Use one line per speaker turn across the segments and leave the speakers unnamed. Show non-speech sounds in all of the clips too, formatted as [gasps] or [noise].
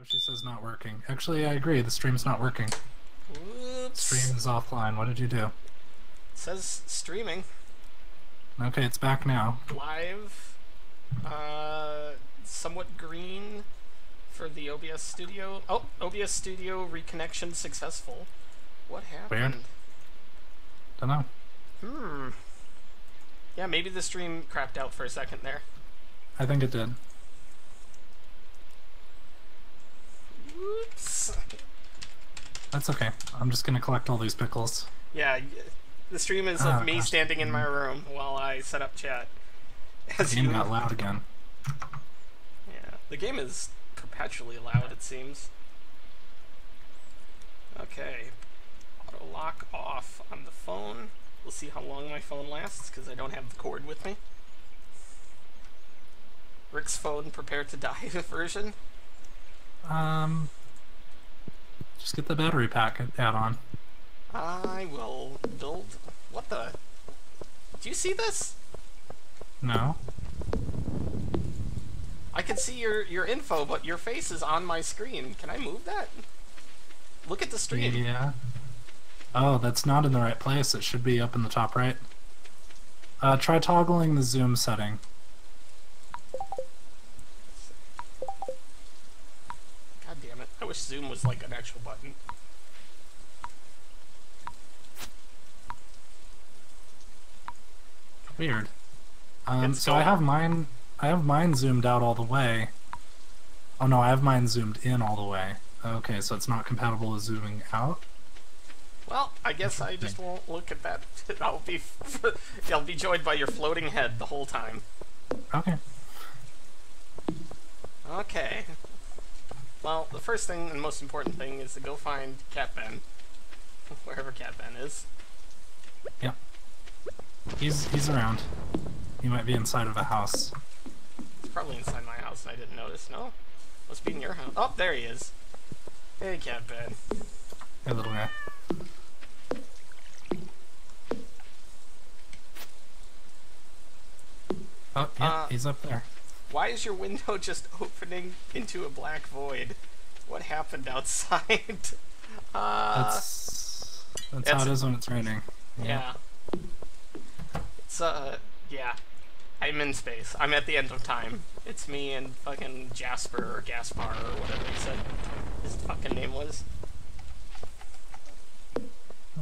Yoshi says not working. Actually, I agree. The stream's not working.
Whoops.
Stream is offline. What did you do?
says streaming
Okay, it's back now.
live. Uh, somewhat green for the OBS Studio. Oh, OBS Studio reconnection successful. What happened?
Don't know.
Hmm. Yeah, maybe the stream crapped out for a second there.
I think it did.
Whoops.
That's okay. I'm just gonna collect all these pickles.
Yeah, the stream is
Ah,
of me
gosh.
standing in my room while I set up chat. As
Game
you,
got loud again.
yeah, the game is perpetually loud. It seems. Okay, auto lock off on the phone. We'll see how long my phone lasts because I don't have the cord with me. Rick's phone, prepare to die [laughs] version.
Um, just get the battery pack add-on.
I will build. What the? Do you see this?
No.
I can see your your info, but your face is on my screen. Can I move that? Look at the stream.
Yeah. Oh, that's not in the right place. It should be up in the top right. Uh, try toggling the zoom setting.
Damn it! I wish Zoom was like an actual button.
Weird. Um, so I have mine. I have mine zoomed out all the way. Oh no, I have mine zoomed in all the way. Okay, so it's not compatible with zooming out.
Well, I guess I just won't look at that. [laughs] I'll be [laughs] I'll be joined by your floating head the whole time.
Okay.
Okay. Well, the first thing and most important thing is to go find Cat Ben, [laughs] wherever Cat Ben is.
Yep. He's he's around. He might be inside of a house.
He's probably inside my house and I didn't notice. No, must be in your house. Oh, there he is. Hey, Cat Ben.
Hey, little guy. Oh, yeah,
Uh,
he's up there.
Why is your window [laughs] just opening into a black void? What happened outside? [laughs] uh,
That's that's
it's-
how it is when it's raining.
yeah. It's, uh, yeah. I'm in space. I'm at the end of time. It's me and fucking Jasper or Gaspar or whatever he said his fucking name was.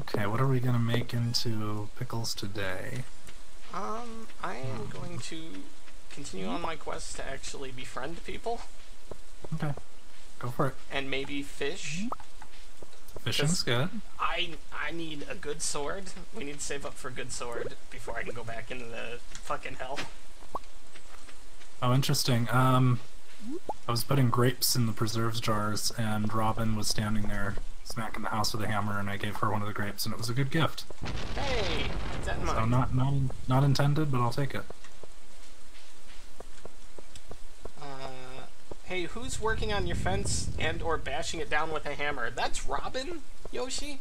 Okay, what are we gonna make into pickles today?
Um, I am going to continue on my quest to actually befriend people
Okay, go for it.
and maybe fish.
Fishing's good.
I I need a good sword. We need to save up for a good sword before I can go back into the fucking hell.
Oh, interesting. Um, I was putting grapes in the preserves jars, and Robin was standing there smacking the house with a hammer, and I gave her one of the grapes, and it was a good gift.
Hey, is that
So not not not intended, but I'll take it.
Uh, hey, who's working on your fence and or bashing it down with a hammer? That's Robin, Yoshi.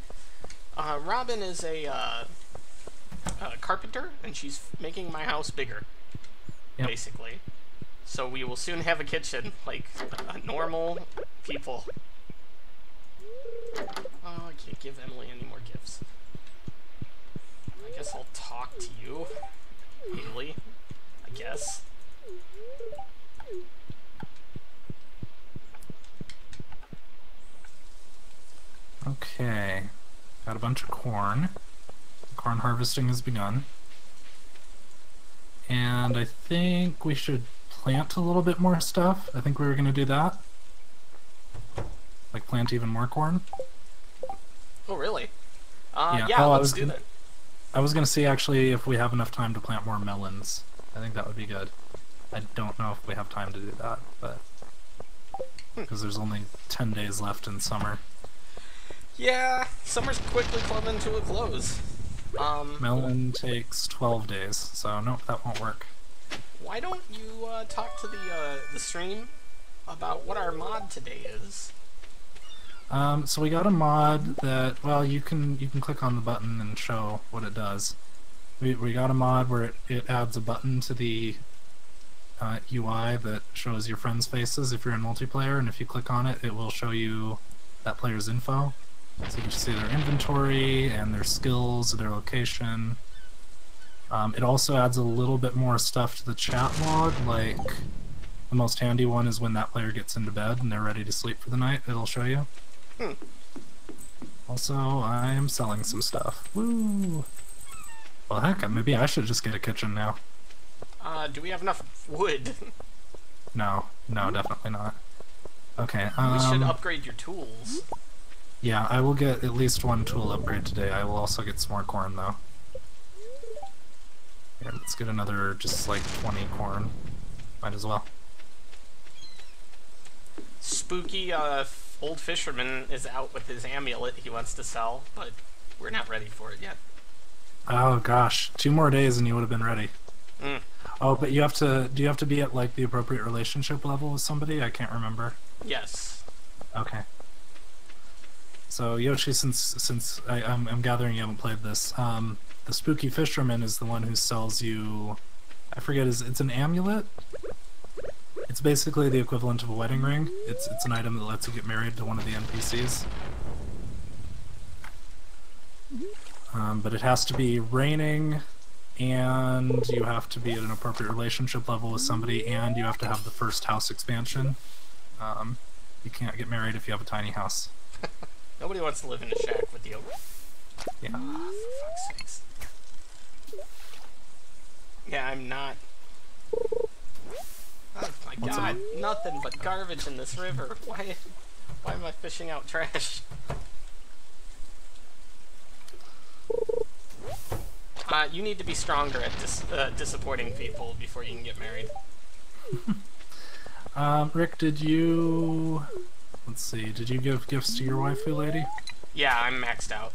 Uh, Robin is a uh, a carpenter, and she's making my house bigger,
Yep.
basically. So we will soon have a kitchen, [laughs] like uh, normal people. Oh, I can't give Emily any more gifts. I guess I'll talk to you, Haley. I guess.
Okay, got a bunch of corn. Corn harvesting has begun. And I think we should plant a little bit more stuff. I think we were going to do that. Like plant even more corn.
Oh, really? Uh,
Yeah,
yeah,
oh,
let's do
gonna-
that.
I was going to see actually if we have enough time to plant more melons. I think that would be good. I don't know if we have time to do that, but because there's only 10 days left in summer.
Yeah, summer's quickly coming to a close. Um,
Melon takes 12 days, so nope, that won't work.
why don't you uh, talk to the uh, the stream about what our mod today is?
Um, so we got a mod that, well, you can you can click on the button and show what it does. We, we got a mod where it, it adds a button to the uh, UI that shows your friends' faces if you're in multiplayer, and if you click on it, it will show you that player's info. So you can see their inventory and their skills, their location. Um, it also adds a little bit more stuff to the chat log, like the most handy one is when that player gets into bed and they're ready to sleep for the night, it'll show you.
Hmm.
Also, I am selling some stuff. Woo! Well, heck, maybe I should just get a kitchen now.
Uh, do we have enough wood? [laughs]
No, no, definitely not. Okay,
we should
um,
upgrade your tools.
Yeah, I will get at least one tool upgrade today. I will also get some more corn, though. Yeah, let's get another, just like 20 corn. Might as well.
Spooky uh, old fisherman is out with his amulet he wants to sell, but we're not ready for it yet.
Oh gosh, two more days and you would have been ready.
Mm.
Oh, but you have to. Do you have to be at like the appropriate relationship level with somebody? I can't remember.
Yes.
Okay. So Yoshi, since since I, I'm, I'm gathering you haven't played this, um, the spooky fisherman is the one who sells you. I forget. Is it's an amulet? It's basically the equivalent of a wedding ring. It's it's an item that lets you get married to one of the NPCs. Um, but it has to be raining, and you have to be at an appropriate relationship level with somebody, and you have to have the first house expansion. Um, you can't get married if you have a tiny house. [laughs]
Nobody wants to live in a shack with you.
Yeah.
Ah, for fuck's sakes. Yeah, I'm not. Oh my
What's
god, nothing but garbage in this river. [laughs] Why, why am I fishing out trash? Uh, you need to be stronger at dis- uh, disappointing people before you can get married. [laughs]
Um, Rick, did you? Let's see. Did you give gifts to your waifu lady?
Yeah, I'm maxed out.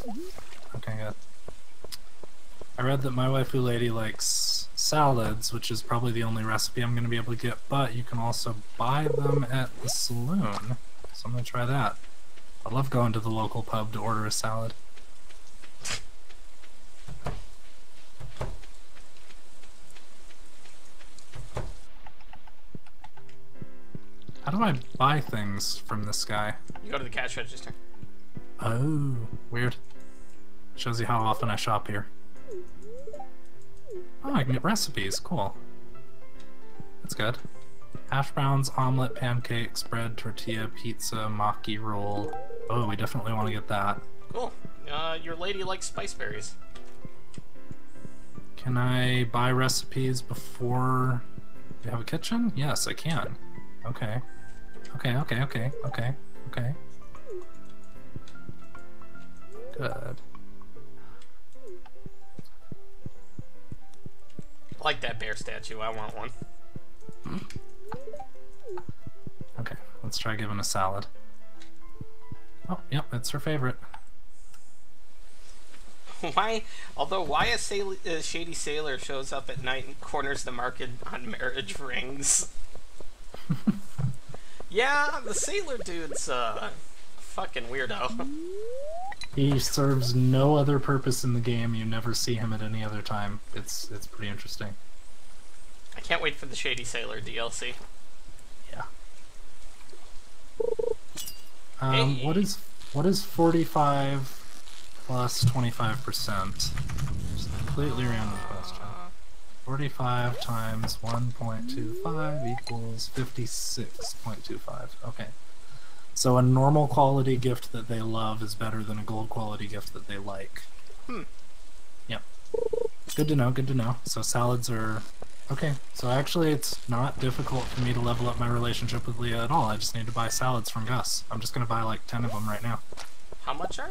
Okay, good. I read that my waifu lady likes salads, which is probably the only recipe I'm going to be able to get, but you can also buy them at the saloon. So I'm going to try that. I love going to the local pub to order a salad. How do I buy things from this guy?
You go to the cash register.
Oh, weird. Shows you how often I shop here. Oh, I can get recipes. Cool. That's good. Hash browns, omelet, pancakes, bread, tortilla, pizza, maki roll. Oh, we definitely want to get that.
Cool. Uh, your lady likes spice berries.
Can I buy recipes before you have a kitchen? Yes, I can. Okay. Okay, okay, okay, okay, okay. Good.
I like that bear statue. I want one.
Okay, let's try giving a salad. Oh, yep, that's her favorite. [laughs]
Why? Although why a sail- uh, shady sailor shows up at night and corners the market on marriage rings? [laughs] yeah, the sailor dude's uh, fucking weirdo.
He serves no other purpose in the game. You never see him at any other time. It's it's pretty interesting.
I can't wait for the shady sailor DLC.
Yeah. Um,
Hey.
what is what is forty five plus twenty five percent? Just completely random question. Forty five times one point two five equals fifty six point two five. Okay. So a normal quality gift that they love is better than a gold quality gift that they like.
Hmm.
Yep. Good to know. Good to know. So salads are okay. So actually, it's not difficult for me to level up my relationship with Leah at all. I just need to buy salads from Gus. I'm just gonna buy like ten of them right now.
How much are?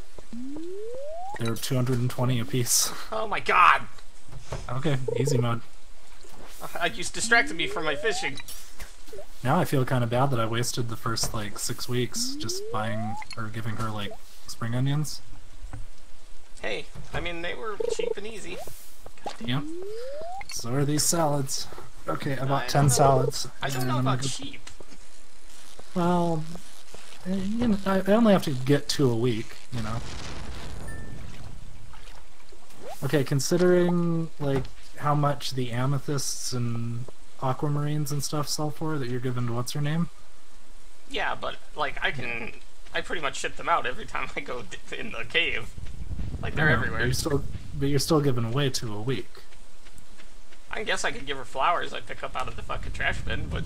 They're 220 a piece.
Oh my god!
Okay, easy mode.
Uh, you distracted me from my fishing.
Now I feel kind of bad that I wasted the first like six weeks just buying or giving her like spring onions.
Hey, I mean they were cheap and easy.
Yep. So are these salads. Okay, I
I
bought
don't
10
know.
salads.
I don't know about cheap.
Well, eh, you know, I I only have to get two a week, you know. Okay, considering like how much the amethysts and aquamarines and stuff sell for that you're giving to what's her name?
Yeah, but like I can, I pretty much ship them out every time I go in the cave. Like they're
know, but
everywhere.
You're still, but you're still giving away two a week.
I guess I could give her flowers I pick up out of the fucking trash bin, but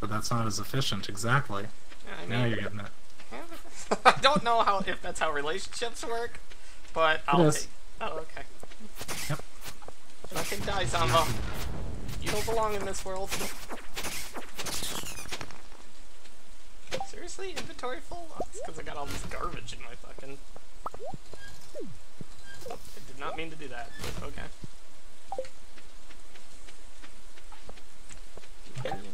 But that's not as efficient, exactly.
yeah, I
Now you're getting it. [laughs]
I don't know how if that's how relationships work, but I'll take. Oh, okay.
Yep.
Fucking die, Zamba. You don't belong in this world. Seriously, inventory full? Oh, it's because I got all this garbage in my fucking. Oh, I did not mean to do that, but okay.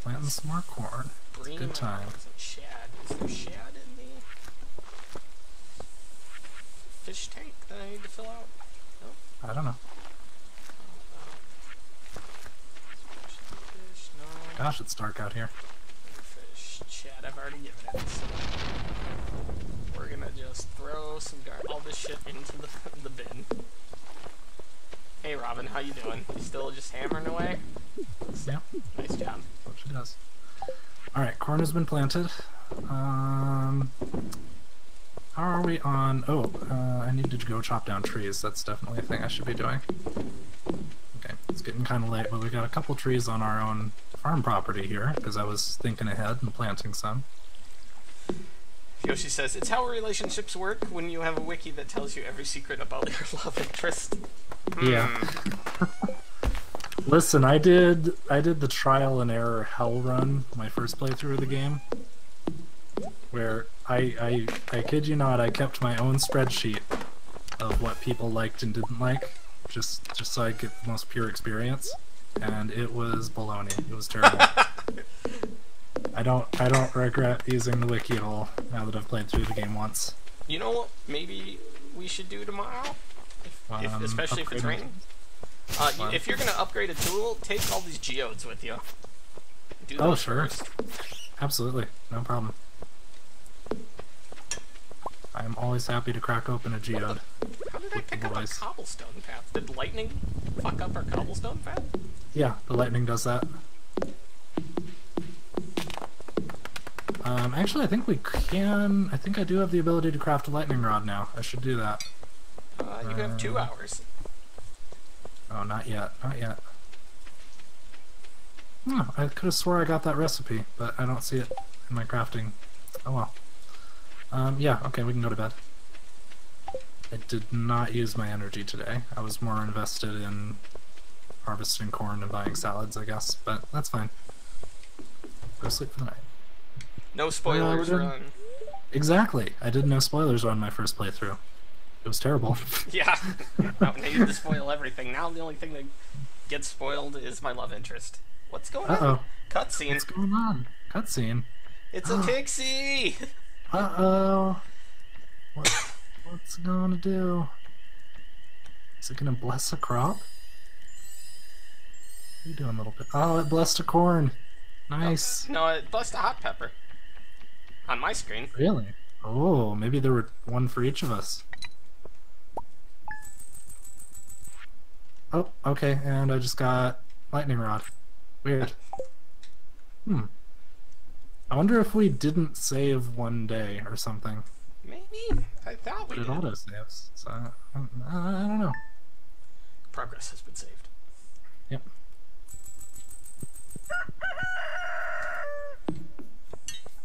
Planting some more corn.
Green
good time.
Shad. Is there shad in the fish tank that I need to fill out?
I don't know.
Fish, no.
Gosh, it's dark out here.
Fish. Shad, I've already given it. So we're gonna just throw some gar- all this shit into the, [laughs] the bin. Hey Robin, how you doing? You still just hammering away?
Yeah,
Nice job.
what she does. Alright, corn has been planted. Um, how are we on? Oh, uh, I need to go chop down trees. That's definitely a thing I should be doing. Okay, it's getting kind of late, but we got a couple trees on our own farm property here because I was thinking ahead and planting some.
Yoshi says, it's how relationships work when you have a wiki that tells you every secret about your [laughs] love interest.
Yeah.
Hmm. [laughs]
Listen, I did I did the trial and error hell run my first playthrough of the game, where I I I kid you not, I kept my own spreadsheet of what people liked and didn't like, just just so I get the most pure experience, and it was baloney. It was terrible. [laughs] I don't I don't regret using the wiki at all now that I've played through the game once.
You know what? Maybe we should do tomorrow, if, if,
Um,
especially if it's raining. Uh, if you're gonna upgrade a tool, take all these geodes with you. Do
Oh, sure.
first.
Absolutely, no problem. I am always happy to crack open a geode.
How did I pick up a cobblestone path? Did lightning fuck up our cobblestone path?
Yeah, the lightning does that. Um, actually, I think we can. I think I do have the ability to craft a lightning rod now. I should do that.
Uh, you have two
Uh,
hours.
Oh, not yet. Not yet. Oh, I could have swore I got that recipe, but I don't see it in my crafting. Um, yeah, okay, we can go to bed. I did not use my energy today. I was more invested in harvesting corn and buying salads, I guess, but that's fine. Go sleep for the night.
No spoilers run.
Exactly. I did no spoilers on my first playthrough. It was terrible. [laughs]
Yeah. I needed to spoil everything. Now the only thing that gets spoiled is my love interest. What's going
Uh
on? Cutscene.
What's going on? Cutscene.
It's a [gasps] pixie.
Uh oh. What, what's it gonna do? Is it gonna bless a crop? What are you doing, little bit? Oh, it blessed a corn. Nice.
No, it blessed a hot pepper. On my screen.
Really? Oh, maybe there were one for each of us. Oh, okay, and I just got lightning rod. Weird. Hmm. I wonder if we didn't save one day or something.
Maybe. I thought we
But it
did.
auto saves. So I, I, I don't know.
Progress has been saved.
Yep.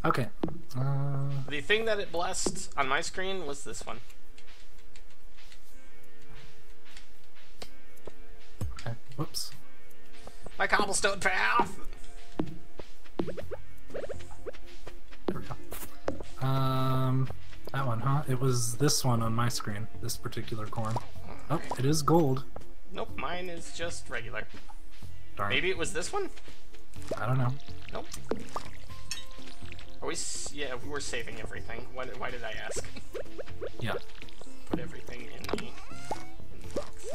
Okay. Uh,
The thing that it blessed on my screen was this one.
okay. Whoops.
My cobblestone path.
Huh? It was this one on my screen. This particular corn. Oh, it is gold.
Nope, mine is just regular.
Darn.
Maybe it was this one?
I don't know.
Nope. Are we? S- yeah, we were saving everything. Why did, why did I ask? [laughs]
Yeah.
Put everything in the, in the box.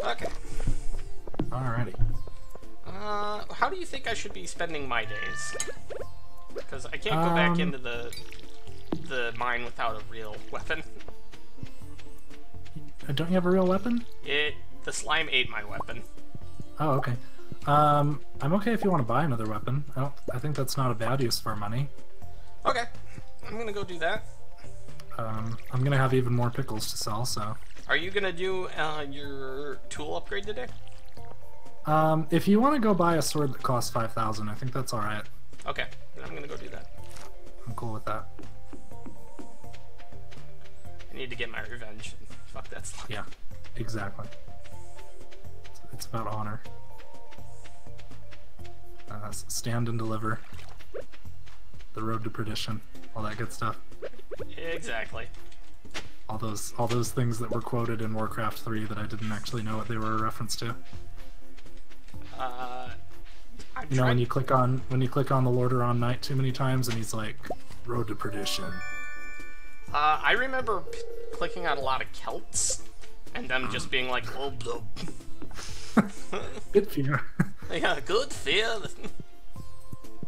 Okay.
Alrighty.
Uh, how do you think I should be spending my days? Because I can't go back
Um,
into the the mine without a real weapon.
Uh, Don't you have a real weapon?
It the slime ate my weapon.
Oh, okay. Um, I'm okay if you want to buy another weapon. I don't. I think that's not a bad use of our money.
Okay, I'm gonna go do that.
Um, I'm gonna have even more pickles to sell, so.
Are you gonna do uh, your tool upgrade today?
Um, if you want to go buy a sword that costs five thousand, I think that's all right.
Okay, then I'm gonna go do that.
I'm cool with that.
Need to get my revenge. Fuck that slug.
Yeah, exactly. It's, it's about honor. Uh, stand and deliver. The road to perdition, all that good stuff.
Exactly.
All those, all those things that were quoted in Warcraft 3 that I didn't actually know what they were a reference to.
Uh, I'm
You know, when you click on when you click on the Lordaeron Knight too many times, and he's like, "Road to perdition."
Uh, I remember p- clicking on a lot of Celts, and them just being like, "Oh, blah."
Good fear. [laughs]
yeah, good fear."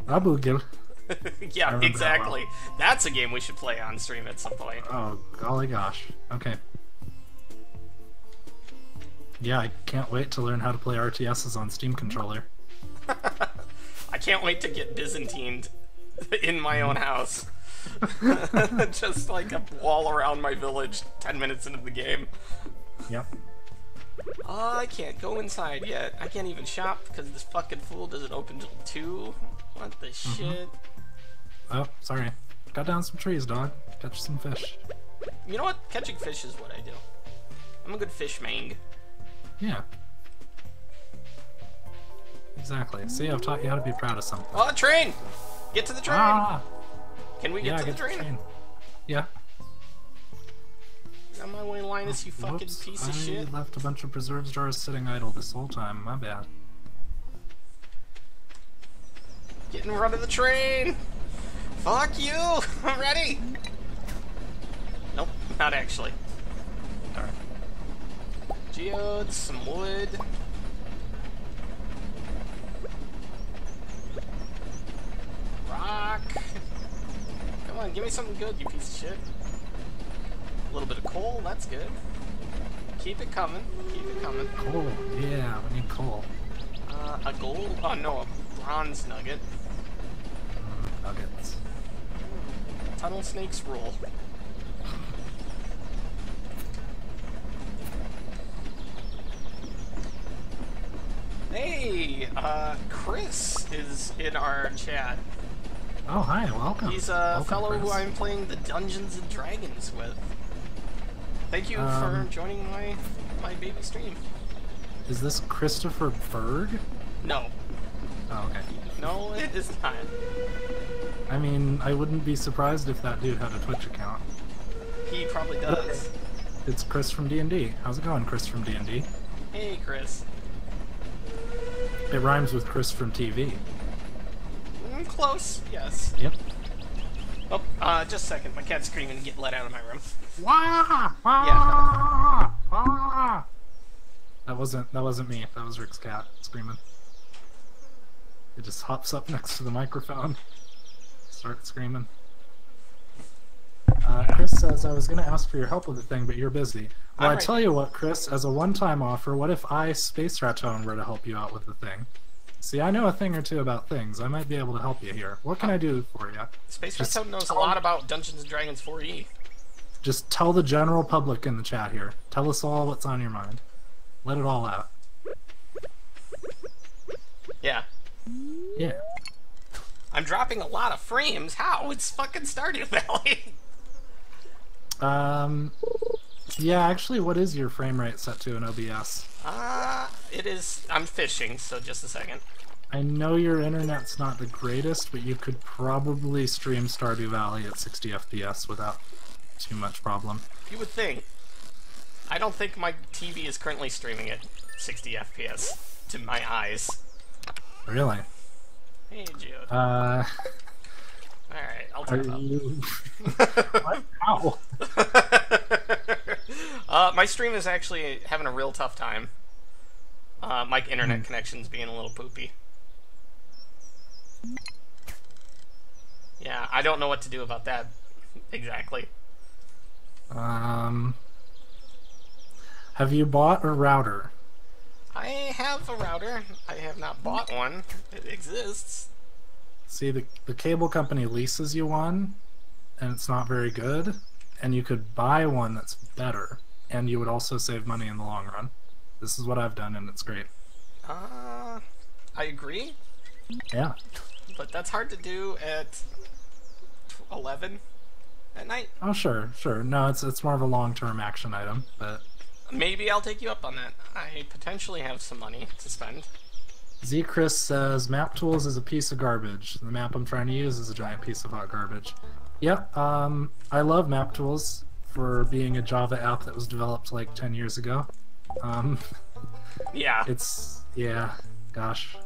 Abu Gil. [laughs]
yeah,
remember that
exactly. That's a game we should play on stream at some point.
Oh, golly gosh. Okay. Yeah, I can't wait to learn how to play RTSs on Steam controller. [laughs]
I can't wait to get Byzantined in my own house. [laughs] Just like a wall around my village 10 minutes into the game.
Yep.
Oh, I can't go inside yet. I can't even shop because this fucking fool doesn't open till 2. What the mm-hmm. shit?
Oh, sorry. Cut down some trees, dog. Catch some fish.
You know what? Catching fish is what I do. I'm a good fish mang.
Yeah. Exactly. See, I've taught you how to be proud of something.
Oh, train! Get to the train!
Ah!
Can we get
Yeah,
to the
get
train?
Yeah.
On my way, Linus, you fucking
Whoops,
piece
I
of shit.
left a bunch of preserves jars sitting idle this whole time. My bad.
Getting in front of the train! Fuck you! [laughs] I'm ready! Nope, not actually.
Darn.
Geodes, some wood. Rock. Come on, give me something good, you piece of shit. A little bit of coal, that's good. Keep it coming, keep it coming.
Coal. Yeah, we need coal.
Uh, a gold? Oh no, a bronze nugget.
Nuggets.
Tunnel snakes rule. Hey, uh, Chris is in our chat.
Oh, hi, welcome.
He's a
Welcome,
fellow who I'm playing the Dungeons and Dragons with. Thank you for
Um,
joining my my baby stream.
Is this Christopher Berg?
No,
Oh, okay.
no, it is not.
I mean, I wouldn't be surprised if that dude had a Twitch account.
He probably does.
It's Chris from D&D. How's it going, Chris from D&D?
Hey, Chris.
It rhymes with Chris from TV.
Mm, close. Yes.
Yep.
Oh, uh, just a second. My cat's screaming to get let out of my room.
Wah! Wah! Wah! That wasn't that wasn't me. That was Rick's cat screaming. It just hops up next to the microphone, starts screaming. Uh, Chris says I was going to ask for your help with the thing, but you're busy. Well, I
Alright.
tell you what, Chris. As a one-time offer, what if I, Space Raton, were to help you out with the thing? See, I know a thing or two about things. I might be able to help you here. What can I do for you?
Space
Just
knows a lot about Dungeons and Dragons E. 4e.
Just tell the general public in the chat here. Tell us all what's on your mind. Let it all out.
Yeah.
Yeah.
I'm dropping a lot of frames. How? It's fucking Stardew [laughs] Valley.
Um. Yeah, actually, what is your frame rate set to in OBS?
Uh, it is. I'm fishing, so just a second.
I know your internet's not the greatest, but you could probably stream Stardew Valley at 60 FPS without too much problem.
You would think. I don't think my TV is currently streaming at 60 FPS to my eyes.
Really?
Hey, Geode.
Uh,
Alright, I'll
are
turn it up.
you? [laughs] [laughs] what? Ow. [laughs]
uh, my stream is actually having a real tough time. Uh, my internet
Hmm.
connection's being a little poopy. Yeah, I don't know what to do about that exactly.
Um. Have you bought a router?
I have a router. I have not bought one. It exists.
See, the, the cable company leases you one, and it's not very good, and you could buy one that's better, and you would also save money in the long run. This is what I've done, and it's great.
Uh, I agree,
Yeah.
but that's hard to do at 11 at night.
Oh, sure, sure. No, it's it's more of a long-term action item, but
Maybe I'll take you up on that. I potentially have some money to spend.
Z Chris says Map Tools is a piece of garbage. The map I'm trying to use is a giant piece of hot garbage. Yep. Um, I love Map Tools for being a Java app that was developed like 10 years ago. Um, [laughs]
Yeah.
it's yeah, gosh.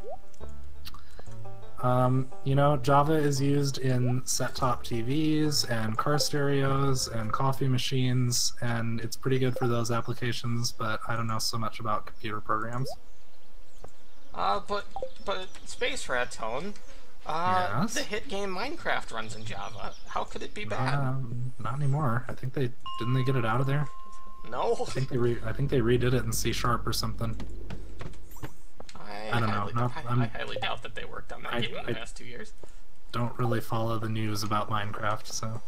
Um, you know, Java is used in set-top TVs and car stereos and coffee machines, and it's pretty good for those applications. But I don't know so much about computer programs.
Uh, but but Space Raton, uh,
Yes?
the hit game Minecraft runs in Java. How could it be bad?
Um, not anymore. I think they didn't they get it out of there.
no.
I think they re- I think they redid it in C sharp or something.
I,
I don't know,
Highly,
not-
I, I highly doubt that they worked on that
I-
game in the past two years.
Don't really follow the news about Minecraft, so.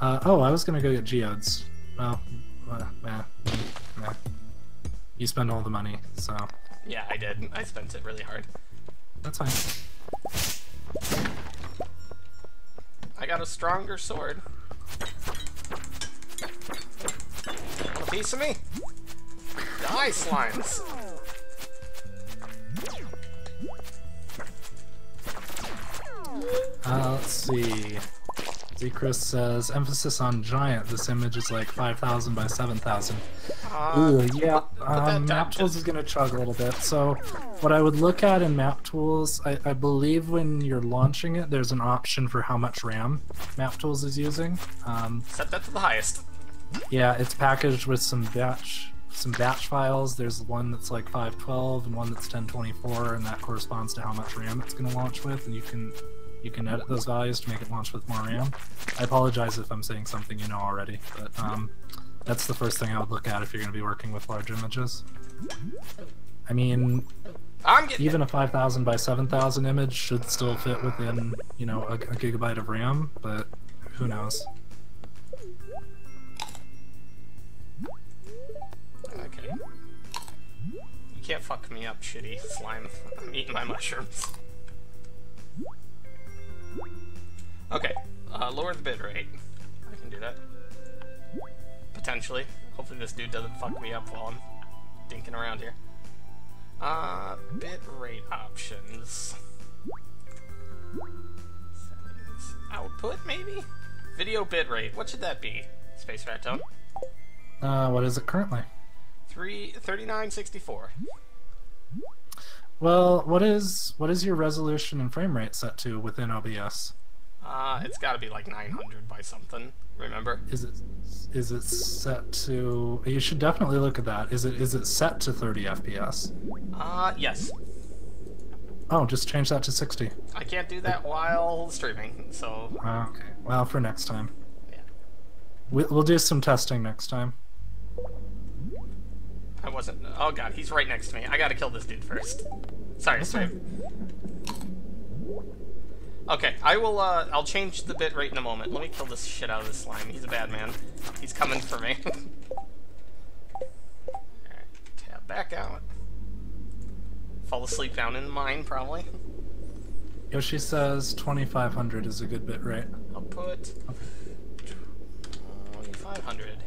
Uh, oh, I was gonna go get geodes. Well, uh, meh, meh. You spend all the money, so
Yeah, I did. I spent it really hard.
that's fine.
I got a stronger sword. A piece of me? Die, slimes!
Uh, let's see. Z Chris says emphasis on giant. This image is like 5,000 by 7,000.
Uh,
Ooh, yeah. Um, Map Tools is going to chug a little bit. So, what I would look at in Map Tools, I, I believe when you're launching it, there's an option for how much RAM Map Tools is using. Um,
set that to the highest.
yeah, it's packaged with some batch some batch files. There's one that's like 512 and one that's 1024, and that corresponds to how much RAM it's going to launch with, and you can you can edit those values to make it launch with more RAM. I apologize if I'm saying something you know already, but um, that's the first thing I would look at if you're going to be working with large images. I mean,
I'm
even a 5,000 by 7,000 image should still fit within, you know, a, a gigabyte of RAM, but who knows?
Okay. You can't fuck me up, shitty slime. I'm eating my mushrooms. Okay, uh, lower the bit rate. I can do that. Potentially. Hopefully this dude doesn't fuck me up while I'm dinking around here. Uh, bit rate options. Settings. Output, maybe? Video bit rate. What should that be? Space Raton?
Uh, what is it currently?
Three, 3964.
Well, what is what is your resolution and frame rate set to within OBS?
Uh, it's gotta be like 900 by something, remember?
Is it is it set to? You should definitely look at that. Is it is it set to 30 FPS?
Uh, yes.
Oh, just change that to 60.
I can't do that while streaming, so,
okay. Well, for next time.
yeah.
We, we'll do some testing next time.
I wasn't. Oh god, he's right next to me. I gotta kill this dude first. Sorry, stream. Okay, I will, uh, I'll change the bit rate in a moment. Let me kill this shit out of this slime. He's a bad man. He's coming for me. [laughs] Alright, tab back out. Fall asleep down in the mine, probably.
Yoshi says 2500 is a good bit rate.
I'll put 2500.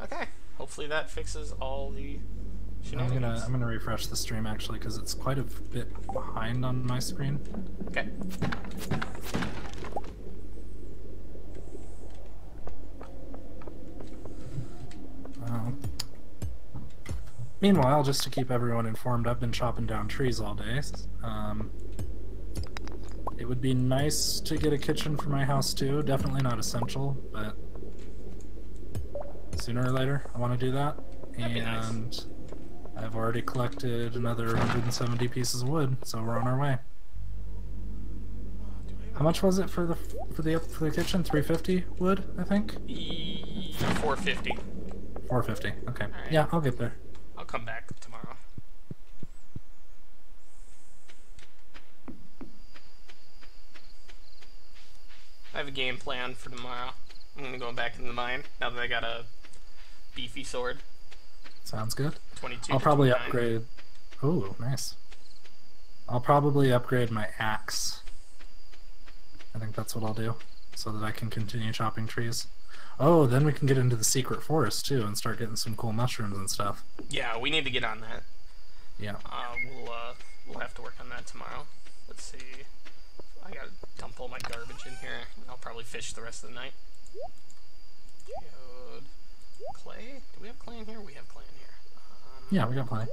Okay, hopefully that fixes all the
I'm gonna I'm gonna refresh the stream actually because it's quite a bit behind on my screen.
Okay.
Um, meanwhile, just to keep everyone informed, I've been chopping down trees all day. Um, it would be nice to get a kitchen for my house too. Definitely not essential, but sooner or later, I want to do that.
That'd
and I've already collected another 170 pieces of wood, so we're on our way. How much was it for the for the for the kitchen? Three fifty wood, I think.
E- 450.
Four fifty. Okay.
Alright.
Yeah, I'll get there.
I'll come back tomorrow. I have a game plan for tomorrow. I'm gonna go back in the mine now that I got a beefy sword.
Sounds good.
22.
I'll probably
29.
upgrade. Ooh, nice. I'll probably upgrade my axe. I think that's what I'll do, so that I can continue chopping trees. Oh, then we can get into the secret forest too and start getting some cool mushrooms and stuff.
Yeah, we need to get on that.
Yeah.
Uh, we'll uh, we'll have to work on that tomorrow. Let's see. I gotta dump all my garbage in here. I'll probably fish the rest of the night. Geode. Clay? Do we have clay in here? We have clay in here.
Yeah, we got plenty.